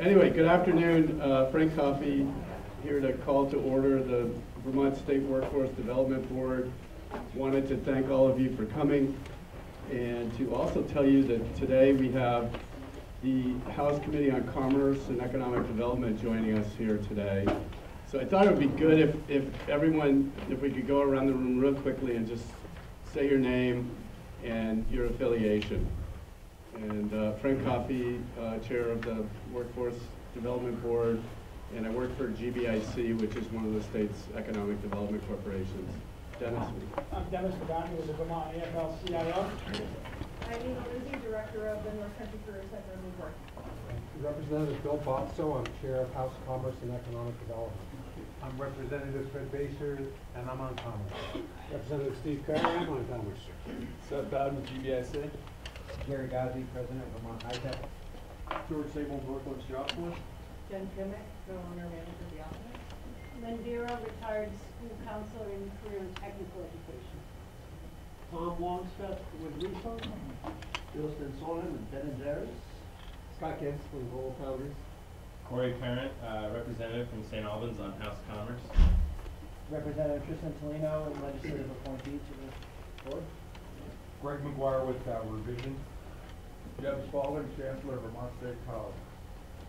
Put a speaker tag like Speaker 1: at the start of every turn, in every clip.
Speaker 1: Anyway, good afternoon. Uh, Frank Cioffi here to call to order the Vermont State Workforce Development Board. Wanted to thank all of you for coming and to also tell you that today we have the House Committee on Commerce and Economic Development joining us here today. So I thought it would be good if, if everyone, if we could go around the room real quickly and just say your name and your affiliation. And uh, Frank Cioffi, uh, Chair of the Workforce Development Board, and I work for GBIC, which is one of the state's economic development corporations. Dennis?
Speaker 2: I'm Dennis Pagani with the Vermont AFL-CIO.
Speaker 3: I'm Eva Lindsay, Director of the North Country Career Center in Newport.
Speaker 4: Representative Bill Botzow, I'm Chair of House Commerce and Economic Development.
Speaker 5: I'm Representative Fred Baser, and I'm on Commerce.
Speaker 4: Representative Steve Curry, I'm on Commerce.
Speaker 6: Seth Bowden, GBIC.
Speaker 7: Gary Godby, President of Vermont High Tech.
Speaker 6: George Sable, Northwoods Job Force.
Speaker 3: Jen Kimmick, the owner manager of the office.
Speaker 8: Mandira, retired school counselor in career and technical education.
Speaker 2: Tom Longstaff with Riso.
Speaker 7: Bill Stensonen and Ben and Jerry's.
Speaker 4: Scott Gantz from GlobalFoundries.
Speaker 9: Corey Parent, uh, representative from St. Albans on House Commerce.
Speaker 7: Representative Tristan Toleno, legislative appointee to the board.
Speaker 5: Greg McGuire with uh, Revision. Jeb Spaulding, Chancellor of Vermont State College.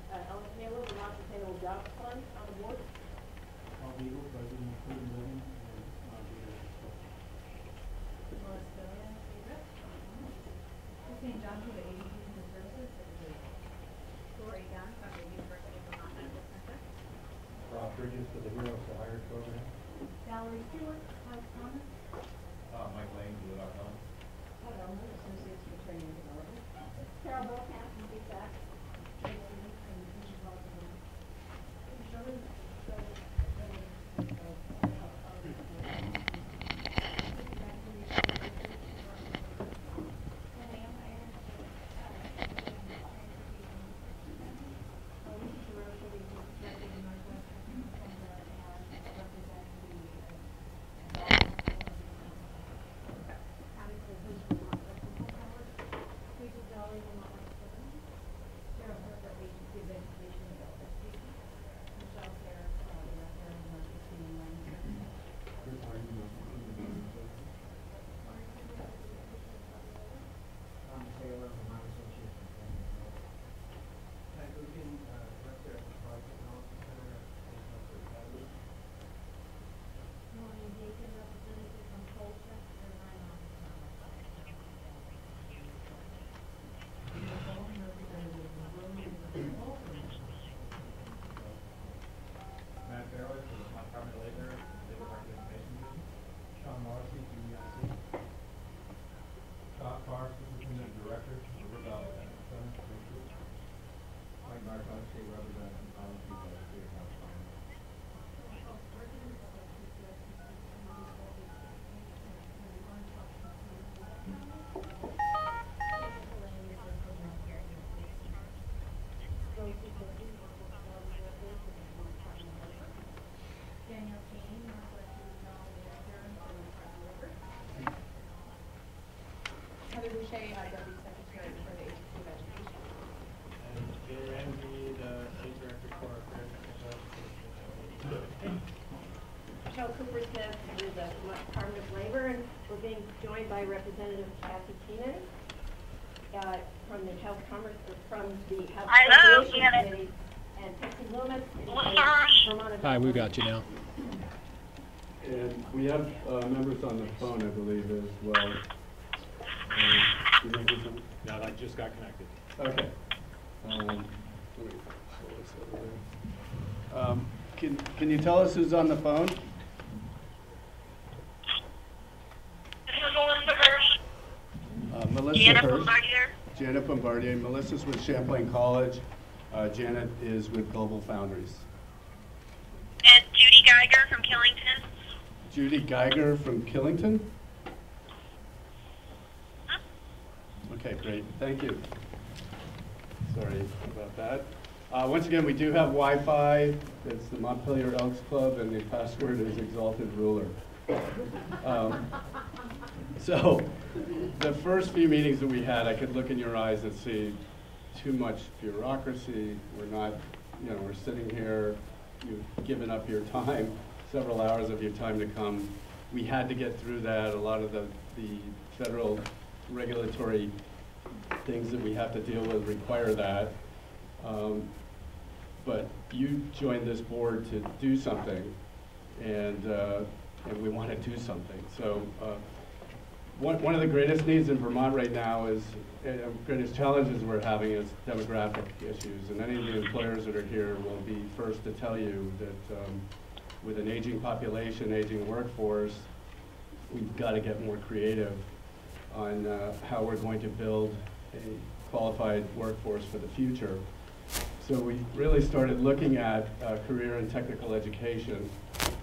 Speaker 8: Uh, Ellen Taylor, Vermont Sustainable Jobs Fund on the board.
Speaker 7: Paul Beagle, President of Food and Living. and,
Speaker 3: Melissa Dillon, Favorite. The ADP Human Services Secretary. Lori Dunn from the University of Vermont Medical Center.
Speaker 4: Rob Bridges for the Heroes for Hire program.
Speaker 8: Valerie Stewart,
Speaker 3: acabou. Michelle
Speaker 8: Cooper Smith with the Vermont Department of Labor, and we're being joined by Representative Kathy Keenan uh, from the Health Commerce, or from the House
Speaker 10: Hello,
Speaker 8: Appropriations Committee, and Texas Loomis. is a
Speaker 2: Hi, we got you now.
Speaker 1: And we have uh, members on the phone, I believe, as well. You know who's on?
Speaker 2: No, that just got connected.
Speaker 1: Okay. Um, let me pull this over there. Um, Can, can you tell us who's on the phone?
Speaker 10: This is Melissa Hirsch.
Speaker 1: Uh, Melissa
Speaker 10: Janet
Speaker 1: Hirsch.
Speaker 10: Bombardier.
Speaker 1: Janet Bombardier. Melissa's with Champlain College. Uh, Janet is with GlobalFoundries.
Speaker 10: And Judy Geiger from Killington.
Speaker 1: Judy Geiger from Killington?
Speaker 10: Huh?
Speaker 1: Okay, great, thank you. Sorry about that. Uh, once again, we do have Wi-Fi. It's the Montpelier Elks Club, and the password is Exalted Ruler. Um, So, the first few meetings that we had, I could look in your eyes and see too much bureaucracy. We're not, you know, we're sitting here, you've given up your time, several hours of your time to come. We had to get through that. A lot of the, the federal regulatory things that we have to deal with require that. Um, But you joined this board to do something, and, uh, and we want to do something. So, uh, one, one of the greatest needs in Vermont right now is, uh, greatest challenges we're having is demographic issues. And any of the employers that are here will be first to tell you that um, with an aging population, aging workforce, we've got to get more creative on uh, how we're going to build a qualified workforce for the future. So we really started looking at uh, career and technical education,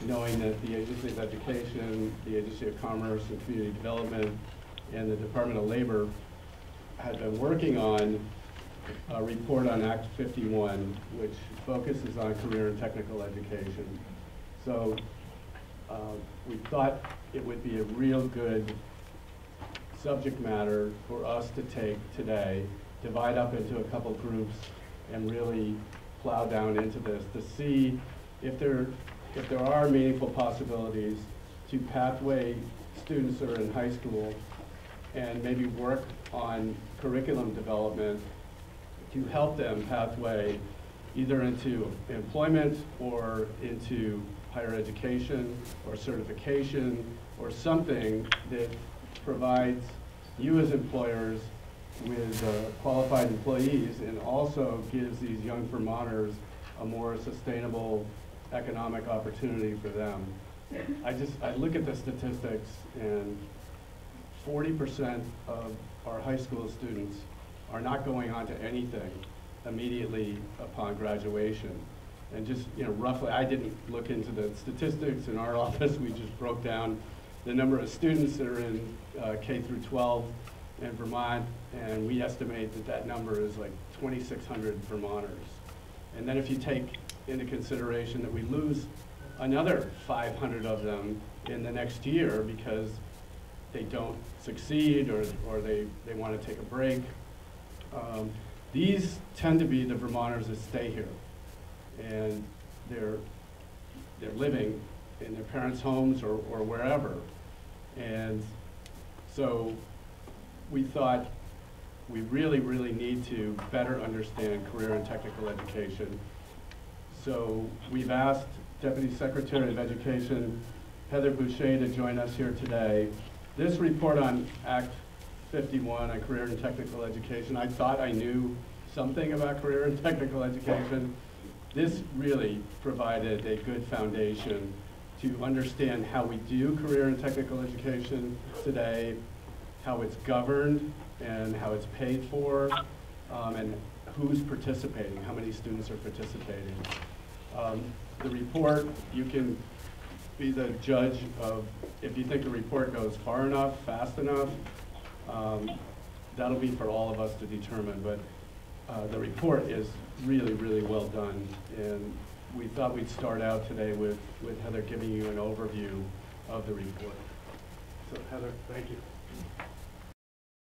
Speaker 1: knowing that the Agency of Education, the Agency of Commerce and Community Development, and the Department of Labor had been working on a report on Act 51, which focuses on career and technical education. So uh, we thought it would be a real good subject matter for us to take today, divide up into a couple groups, and really plow down into this to see if there, if there are meaningful possibilities to pathway students that are in high school and maybe work on curriculum development to help them pathway either into employment or into higher education or certification or something that provides you as employers with uh, qualified employees and also gives these young Vermonters a more sustainable economic opportunity for them. I just, I look at the statistics and forty percent of our high school students are not going on to anything immediately upon graduation. And just, you know, roughly, I didn't look into the statistics in our office, we just broke down the number of students that are in uh, K through 12 in Vermont, and we estimate that that number is like 2,600 Vermonters. And then if you take into consideration that we lose another 500 of them in the next year because they don't succeed or, or they, they want to take a break, um, these tend to be the Vermonters that stay here. And they're, they're living in their parents' homes or, or wherever. And so we thought we really, really need to better understand career and technical education. So we've asked Deputy Secretary of Education Heather Bouchey to join us here today. This report on Act 51 on career and technical education, I thought I knew something about career and technical education. This really provided a good foundation to understand how we do career and technical education today, how it's governed and how it's paid for, um, and who's participating, how many students are participating. Um, the report, you can be the judge of if you think the report goes far enough, fast enough. Um, that'll be for all of us to determine, but uh, the report is really, really well done. And we thought we'd start out today with, with Heather giving you an overview of the report. So Heather, thank you.